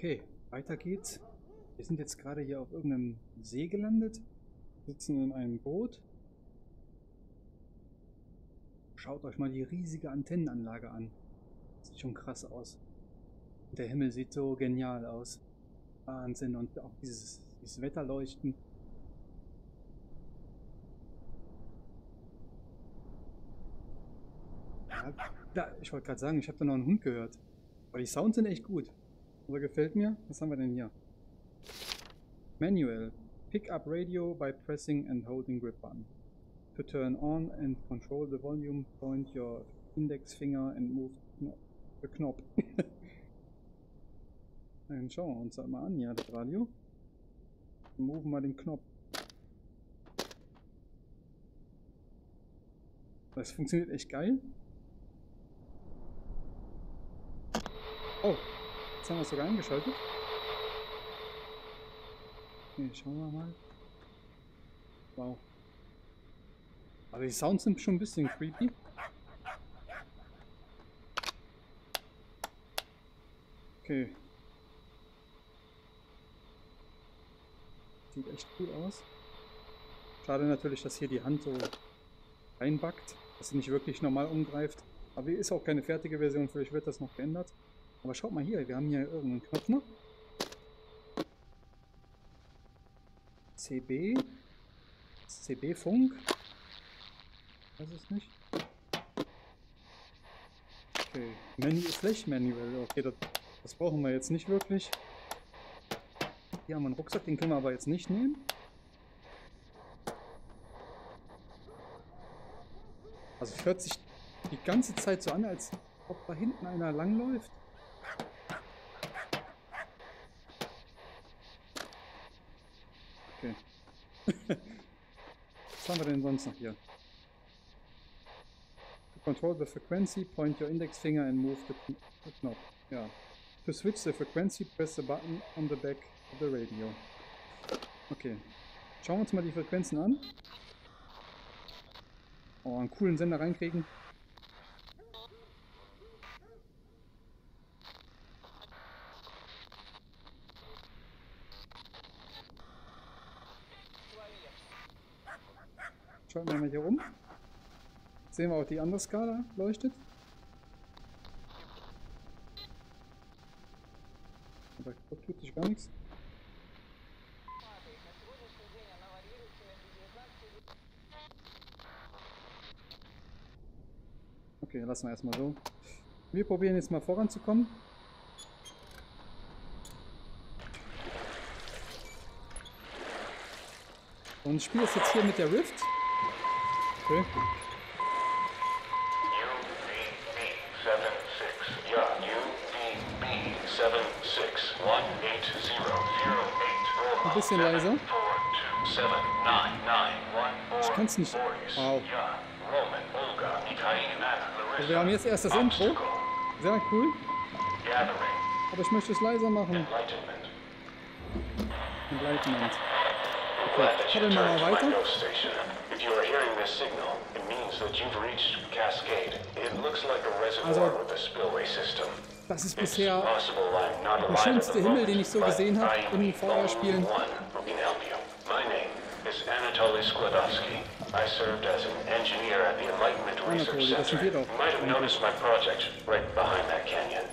Okay, weiter geht's. Wir sind jetzt gerade hier auf irgendeinem See gelandet, sitzen in einem Boot. Schaut euch mal die riesige Antennenanlage an. Sieht schon krass aus. Der Himmel sieht so genial aus. Wahnsinn. Und auch dieses, dieses Wetterleuchten. Ja, da, ich wollte gerade sagen, ich habe da noch einen Hund gehört. Aber die Sounds sind echt gut. Aber gefällt mir. Was haben wir denn hier? Manual. Pick up radio by pressing and holding grip button. To turn on and control the volume, point your index finger and move the Knopf. Dann schauen wir uns das mal an, ja, das Radio. Move mal den Knopf. Das funktioniert echt geil. Oh, jetzt haben wir es sogar eingeschaltet. Okay, schauen wir mal. Wow. Also die Sounds sind schon ein bisschen creepy. Okay. Sieht echt gut aus. Schade natürlich, dass hier die Hand so reinbackt, dass sie nicht wirklich normal umgreift. Aber ist auch keine fertige Version, vielleicht wird das noch geändert. Aber schaut mal hier, wir haben hier irgendeinen Knopf noch. CB. CB-Funk. Weiß es nicht. Okay. Menu Flash Manual. Okay, das, das brauchen wir jetzt nicht wirklich. Hier haben wir einen Rucksack, den können wir aber jetzt nicht nehmen. Also es hört sich die ganze Zeit so an, als ob da hinten einer langläuft. Okay. Was haben wir denn sonst noch hier? To control the frequency, point your index finger and move the, the knob. Ja. To switch the frequency, press the button on the back of the radio. Okay. Schauen wir uns mal die Frequenzen an. Oh, einen coolen Sender reinkriegen. Schauen wir mal hier rum. Sehen wir auch die andere Skala leuchtet. Aber tut sich gar nichts. Okay, lassen wir erstmal so. Wir probieren jetzt mal voranzukommen. Und ich spiele es jetzt hier mit der Rift. Okay. Ein bisschen leiser. Ich kann es nicht. Wow. Also wir haben jetzt erst das Intro. Sehr cool. Aber ich möchte es leiser machen. Enlightenment. Okay, paddeln wir mal weiter. Also, das ist bisher der schönste Himmel, den ich so gesehen habe in Vorderspielen. Anatoly Skladovsky. I served as an engineer at the Enlightenment Research Center. You might have noticed my project right behind that canyon.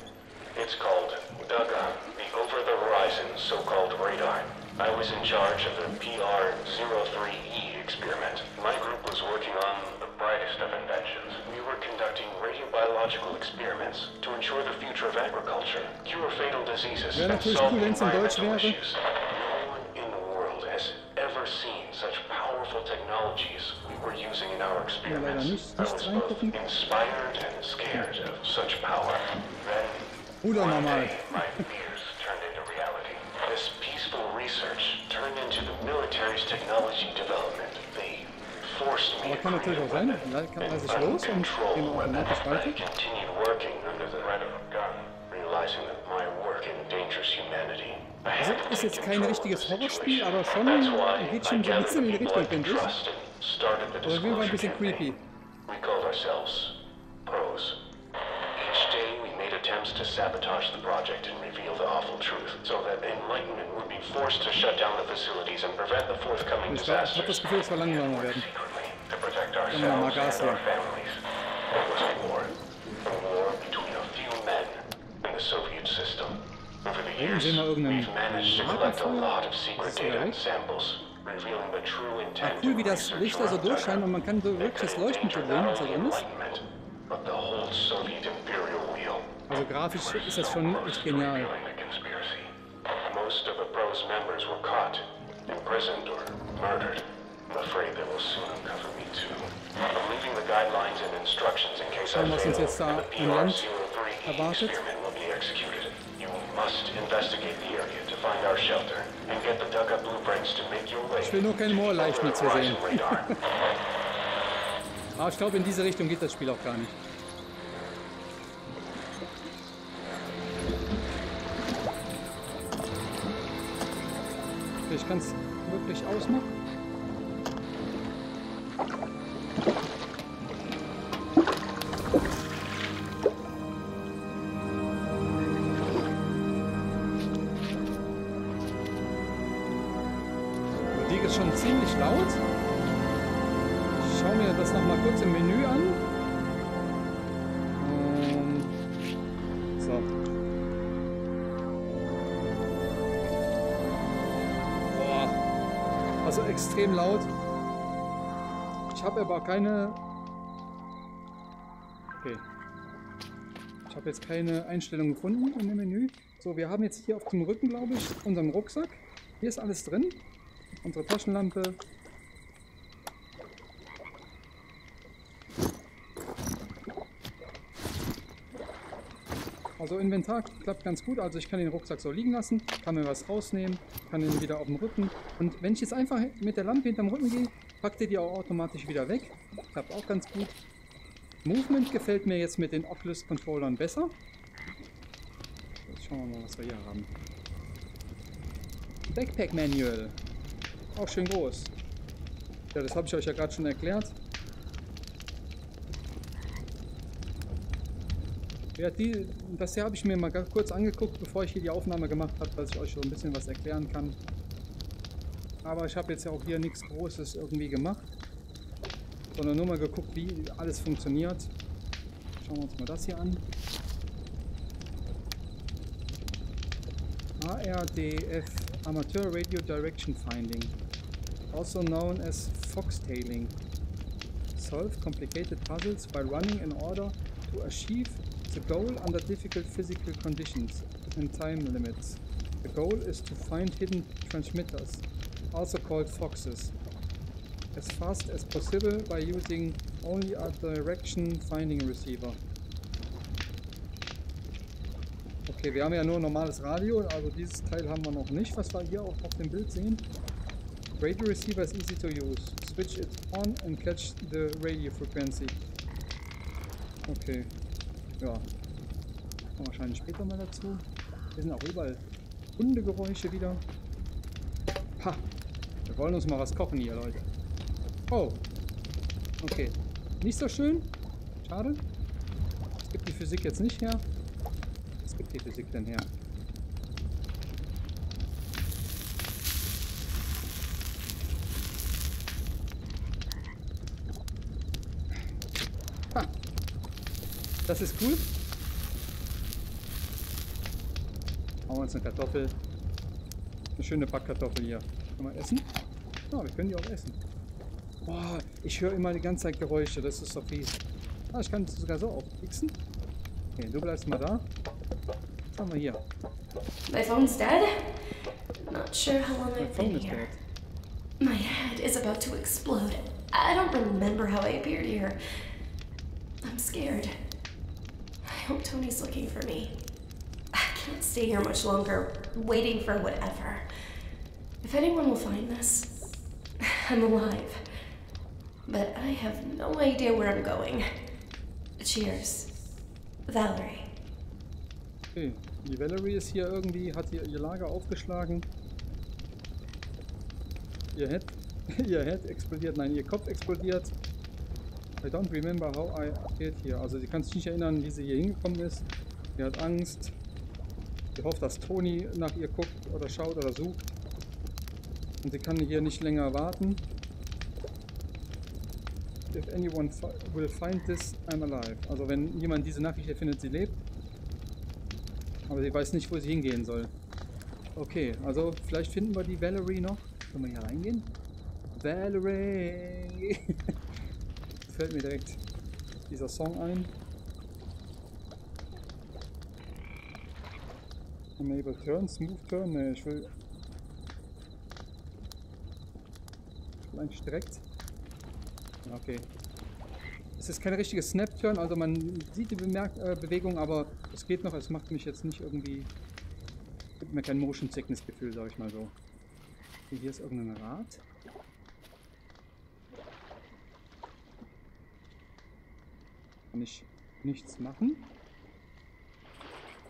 It's called DUGA, the Over-the-Horizon so-called radar. I was in charge of the PR-03E experiment. My group was working on the brightest of inventions. We were conducting radiobiological experiments to ensure the future of agriculture, cure fatal diseases, and solve environmental issues. No one in the world has ever seen such powerful technologies we were using in our experiments. I was both inspired and scared of such power. Then, one day, my fears turned into reality. This peaceful research turned into the military's technology development. They forced me to create a weapon and uncontrolled weapon. I continued working under the threat of a gun, realizing that my work endangers humanity. Also ist jetzt kein richtiges Horrorspiel, aber schon geht schon so ein bisschen in die Richtung, finde ich. Oder auf jeden Fall ein bisschen creepy. We called ourselves pros. Each day we made attempts to sabotage the project the awful truth, so that Enlightenment would be forced to shut down the facilities and prevent the forthcoming disasters. Ich habe das Gefühl, es war langsamer werden. To protect ourselves and our families. It was war. A war between a few men and the Soviet system. Over the years, we've managed to collect a lot of secret data and samples. Ah, cool, wie das Licht da so durchscheint und man kann so wirklich das Leuchten zu was da drin ist. Also grafisch ist das schon echt genial. Imprisoned or murdered. I'm afraid they will soon uncover me too. I'm leaving the guidelines and instructions in case was uns jetzt da im Land erwartet. You must investigate the area to find our shelter and get the dug-up blueprints to make your way. Ich will nur keine Moorleichtnitz hier sehen. Aber ich glaube, in diese Richtung geht das Spiel auch gar nicht. Ich kann es wirklich ausmachen. Die ist schon ziemlich laut. Extrem laut. Ich habe aber keine... Okay. Ich habe jetzt keine Einstellung gefunden in dem Menü. So, wir haben jetzt hier auf dem Rücken, glaube ich, unseren Rucksack. Hier ist alles drin. Unsere Taschenlampe, Also Inventar klappt ganz gut, also ich kann den Rucksack so liegen lassen, kann mir was rausnehmen, kann ihn wieder auf dem Rücken und wenn ich jetzt einfach mit der Lampe hinterm Rücken gehe, packt ihr die auch automatisch wieder weg. Klappt auch ganz gut. Movement gefällt mir jetzt mit den Oculus Controllern besser. Jetzt schauen wir mal, was wir hier haben. Backpack Manual. Auch schön groß. Ja, das habe ich euch ja gerade schon erklärt. Ja, die, das hier habe ich mir mal kurz angeguckt, bevor ich hier die Aufnahme gemacht habe, dass ich euch so ein bisschen was erklären kann. Aber ich habe jetzt ja auch hier nichts Großes irgendwie gemacht, sondern nur mal geguckt, wie alles funktioniert. Schauen wir uns mal das hier an. ARDF, Amateur Radio Direction Finding, also known as foxtailing. Solve complicated puzzles by running in order to achieve the goal under difficult physical conditions and time limits. The goal is to find hidden transmitters, also called foxes, as fast as possible by using only a direction finding receiver. Okay, wir haben ja nur normales Radio, also dieses Teil haben wir noch nicht, was wir hier auch auf dem Bild sehen. Radio receiver is easy to use. Switch it on and catch the radio frequency. Okay, ja. Kommen wahrscheinlich später mal dazu. Hier sind auch überall Hundegeräusche wieder. Ha! Wir wollen uns mal was kochen hier, Leute. Oh. Okay. Nicht so schön. Schade. Es gibt die Physik jetzt nicht her. Was gibt die Physik denn her? Das ist cool. Hauen wir uns eine Kartoffel. Eine schöne Backkartoffel hier. Können wir essen? Ja, wir können die auch essen. Boah, ich höre immer die ganze Zeit Geräusche. Das ist so fies. Ah, ich kann das sogar so aufklicksen. Okay, du bleibst mal da. Was haben wir hier? My phone's dead. Not sure how long I've been here. My head is about to explode. I don't remember how I appeared here. I'm scared. Hope Tony's looking for me. I can't stay here much longer, waiting for whatever. If anyone will find this, I'm alive. But I have no idea where I'm going. Cheers. Valerie. Okay, die Valerie ist hier irgendwie, hat hier ihr Lager aufgeschlagen. Ihr Head, ihr Head explodiert, nein, ihr Kopf explodiert. I don't remember how I appeared here. Also sie kann sich nicht erinnern, wie sie hier hingekommen ist. Sie hat Angst. Ich hoffe, dass Toni nach ihr guckt oder schaut oder sucht. Und sie kann hier nicht länger warten. If anyone will find this, I'm alive. Also wenn jemand diese Nachricht findet, sie lebt. Aber sie weiß nicht, wo sie hingehen soll. Okay, also vielleicht finden wir die Valerie noch. Können wir hier reingehen? Valerie! Fällt mir direkt dieser Song ein. Enable Turn, Smooth Turn. Ne, ich will. Ich will eigentlich direkt. Okay. Es ist kein richtiges Snap-Turn, also man sieht die Bemerk äh, Bewegung, aber es geht noch. Es macht mich jetzt nicht irgendwie. Gibt mir kein Motion Sickness Gefühl, sag ich mal so. Hier ist irgendein Rad. Kann ich nichts machen?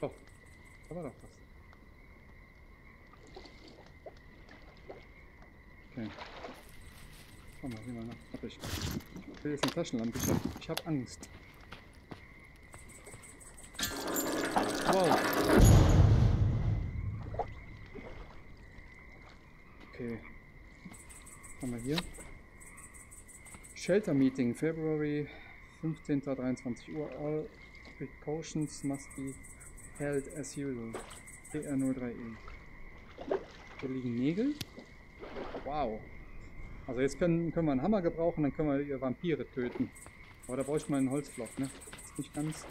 Doch, war doch was. Okay. Komm mal, hier mal nach. Warte, ich will jetzt eine Taschenlampe. Ich hab, ich hab Angst. Wow. Okay. Was haben wir hier? Shelter Meeting, February 15. 23 Uhr. All precautions must be held as usual. PR03E. Hier liegen Nägel. Wow. Also jetzt können, können wir einen Hammer gebrauchen, dann können wir ihr Vampire töten. Aber da brauche ich mal einen Holzblock, ne? Ist nicht ganz...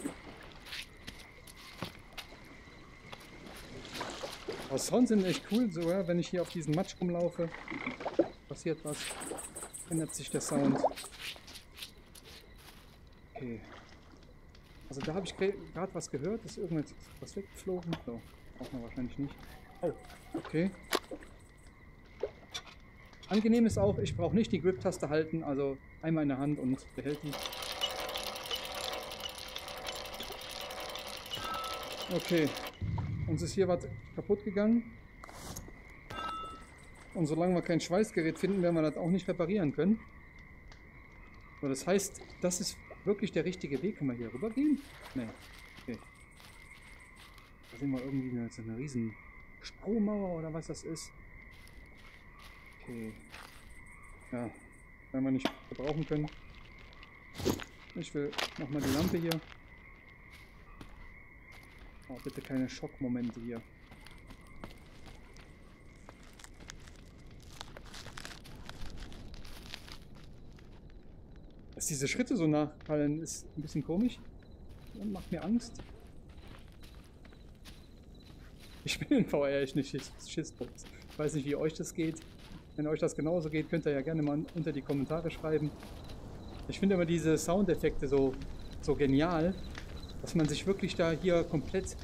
Aber Sounds sind echt cool, so, wenn ich hier auf diesen Matsch rumlaufe, passiert was, ändert sich der Sound. Okay. Also da habe ich gerade was gehört, ist irgendwas was weggeflogen. So, braucht man wahrscheinlich nicht. Oh, okay. Angenehm ist auch, ich brauche nicht die Grip-Taste halten, also einmal in der Hand und behält die. Okay, uns ist hier was kaputt gegangen. Und solange wir kein Schweißgerät finden, werden wir das auch nicht reparieren können. So, das heißt, das ist wirklich der richtige Weg. Können wir hier rüber gehen? Nee. Okay. Da sehen wir irgendwie eine, so eine riesen Staumauer oder was das ist. Okay. Ja, werden wir nicht gebrauchen können. Ich will nochmal die Lampe hier. Oh, bitte keine Schockmomente hier. Diese Schritte so nachfallen, ist ein bisschen komisch. Und macht mir Angst. Ich bin in VR echt nicht Schissbox. Ich weiß nicht, wie euch das geht. Wenn euch das genauso geht, könnt ihr ja gerne mal unter die Kommentare schreiben. Ich finde immer diese Soundeffekte so, so genial, dass man sich wirklich da hier komplett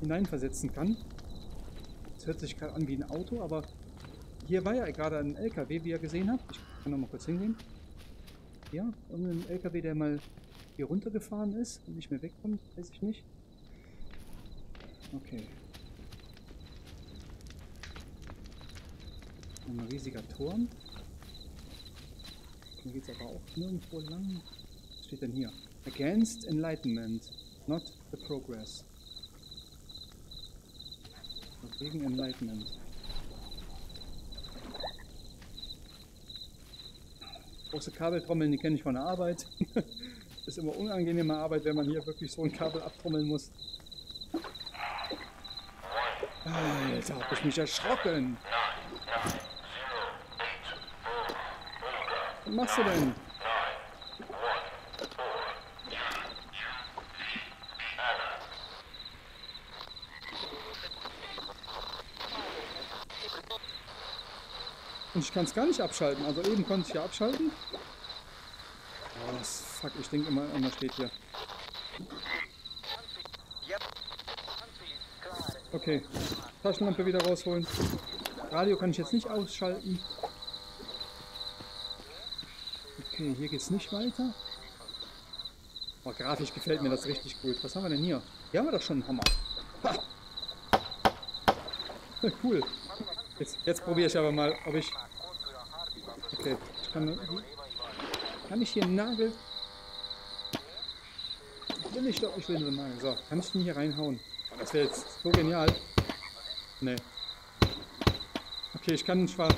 hineinversetzen kann. Das hört sich gerade an wie ein Auto, aber hier war ja gerade ein LKW, wie ihr gesehen habt. Ich kann noch mal kurz hingehen. Ja, irgendein LKW, der mal hier runtergefahren ist und nicht mehr wegkommt, weiß ich nicht. Okay. Ein riesiger Turm. Hier geht es aber auch nirgendwo lang. Was steht denn hier? Against Enlightenment, not the progress. Gegen Enlightenment. Große Kabeltrommeln, die kenne ich von der Arbeit. ist immer unangenehme Arbeit, wenn man hier wirklich so ein Kabel abtrommeln muss. Alter, hab ich mich erschrocken. Was machst du denn? Und ich kann es gar nicht abschalten. Also eben konnte ich ja abschalten. Oh, fuck, ich denke immer, immer steht hier. Okay, Taschenlampe wieder rausholen. Radio kann ich jetzt nicht ausschalten. Okay, hier geht's nicht weiter. Oh, grafisch gefällt mir das richtig gut. Was haben wir denn hier? Hier haben wir doch schon einen Hammer. Ha! cool. Jetzt, jetzt probiere ich aber mal, ob ich... Ich kann... Kann ich hier einen Nagel... Will ich doch, ich will nur einen Nagel. So, kann ich den hier reinhauen? Das wäre jetzt so genial. Nee. Okay, ich kann ihn zwar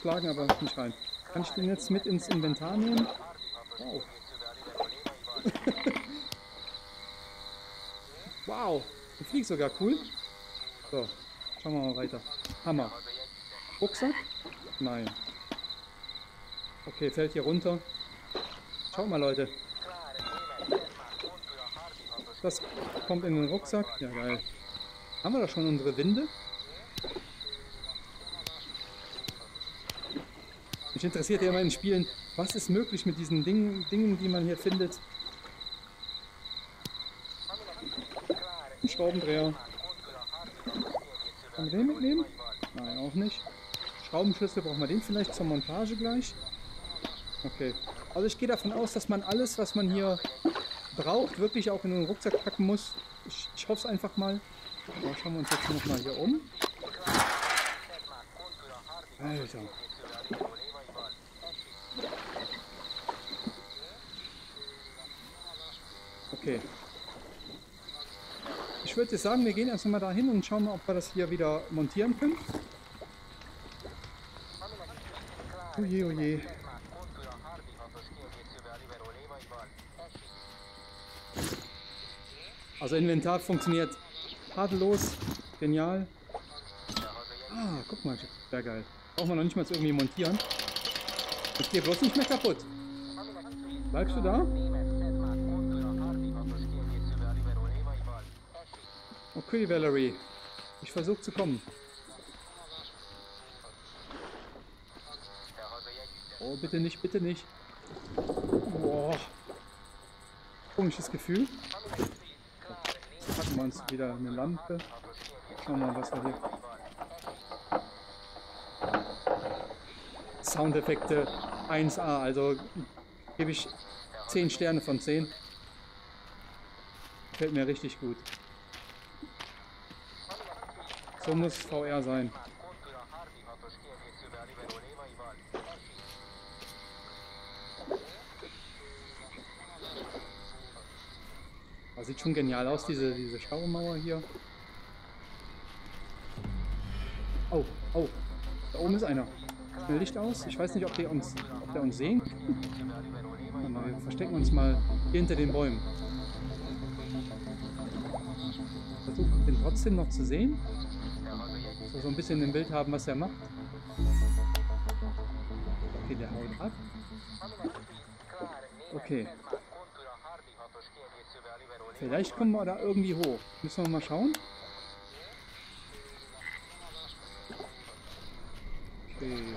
schlagen, aber nicht rein. Kann ich den jetzt mit ins Inventar nehmen? Wow. wow. Du fliegst sogar cool. So, schauen wir mal weiter. Hammer. Rucksack? Nein. Okay, fällt hier runter. Schaut mal, Leute. Das kommt in den Rucksack. Ja, geil. Haben wir da schon unsere Winde? Mich interessiert ja immer in Spielen, was ist möglich mit diesen Dingen, Dingen die man hier findet. Ein Schraubendreher. Kann man den mitnehmen? Nein, auch nicht. Schraubenschlüssel brauchen wir den vielleicht zur Montage gleich. Okay. Also ich gehe davon aus, dass man alles, was man hier braucht, wirklich auch in den Rucksack packen muss. Ich, ich hoffe es einfach mal. So, schauen wir uns jetzt nochmal hier um. Alter. Okay. Ich würde sagen, wir gehen erst mal dahin und schauen mal, ob wir das hier wieder montieren können. Oje, oje. Also Inventar funktioniert tadellos, genial. Ah, guck mal, sehr geil. Brauchen wir noch nicht mal irgendwie montieren. Ich gehe bloß nicht mehr kaputt. Bleibst du da? Okay, Valerie. Ich versuche zu kommen. Oh, bitte nicht, bitte nicht. Boah. Komisches Gefühl. Wir uns wieder eine Lampe. Schauen wir mal, was wir hier... Soundeffekte 1A, also gebe ich 10 Sterne von 10. Fällt mir richtig gut. So muss VR sein. Das sieht schon genial aus, diese, diese Schaumauer hier. Oh, oh, da oben ist einer. Schnell Licht aus. Ich weiß nicht, ob der uns, ob der uns sehen. Wir verstecken uns mal hinter den Bäumen. Versuchen den trotzdem noch zu sehen wir so ein bisschen im Bild haben, was er macht. Okay, der haut ab. Okay. Vielleicht kommen wir da irgendwie hoch. Müssen wir mal schauen. Okay.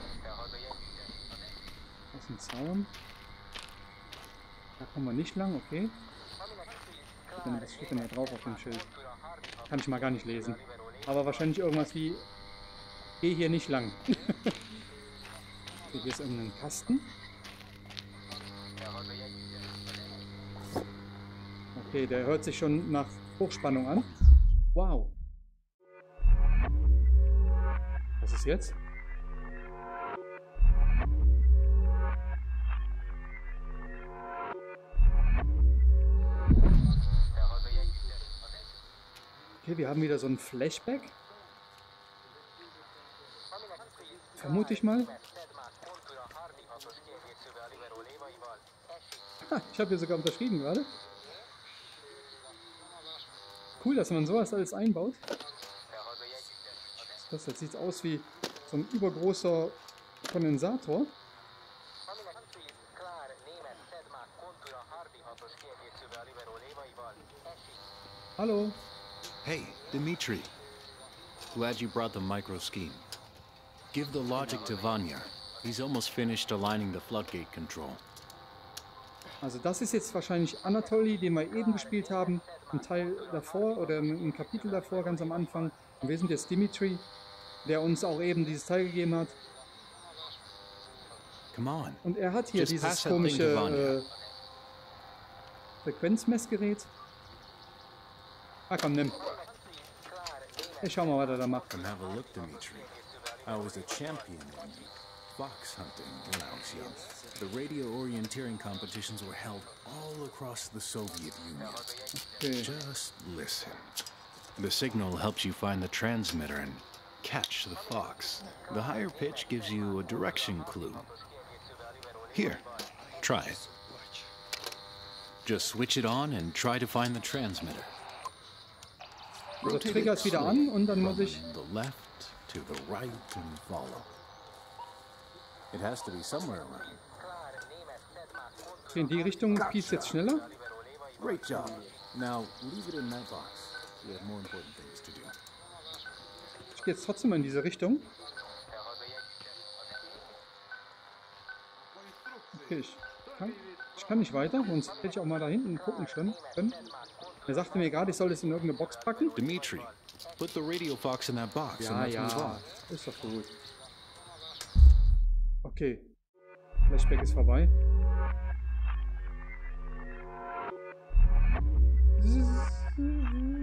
Das ist ein Zaun. Da kommen wir nicht lang, okay. Was steht denn da drauf auf dem Schild? Kann ich mal gar nicht lesen. Aber wahrscheinlich irgendwas wie, geh hier nicht lang. okay, hier ist irgendein Kasten. Okay, der hört sich schon nach Hochspannung an. Wow. Was ist jetzt? Okay, wir haben wieder so ein Flashback. Vermute ich mal. Ha, ich habe hier sogar unterschrieben gerade. Cool, dass man sowas alles einbaut. Das jetzt sieht aus wie so ein übergroßer Kondensator. Hallo. Hey, Dimitri. Glad you brought the micro scheme. Give the logic to Vanya. He's almost finished aligning the floodgate control. Also das ist jetzt wahrscheinlich Anatoly, den wir eben gespielt haben, ein Teil davor oder ein Kapitel davor, ganz am Anfang. Und wir sind jetzt Dimitri, der uns auch eben dieses Teil gegeben hat. Come on. Und er hat hier Just dieses komische äh, Frequenzmessgerät. Ah komm, nimm. Ich schau mal, was er da macht. Come have a look, Dimitri. I was a champion in fox hunting when I was young. The radio orienteering competitions were held all across the Soviet Union. Okay. Just listen. The signal helps you find the transmitter and catch the fox. The higher pitch gives you a direction clue. Here, try it. Just switch it on and try to find the transmitter. Also Rotate it wieder an und dann muss from ich. the left to the right and follow. It has to be somewhere around. In die Richtung piepst jetzt schneller. Great job. Now leave it in that box. We have more important things to do. Ich gehe jetzt trotzdem mal in diese Richtung. Okay, ich kann, ich kann nicht weiter, sonst hätte ich auch mal da hinten gucken schon können. Er sagte mir gerade, ich soll es in irgendeine Box packen. Dimitri, put the radio fox in that box Ja, and let's move ja, on. ist doch gut. Okay, Flashback ist vorbei.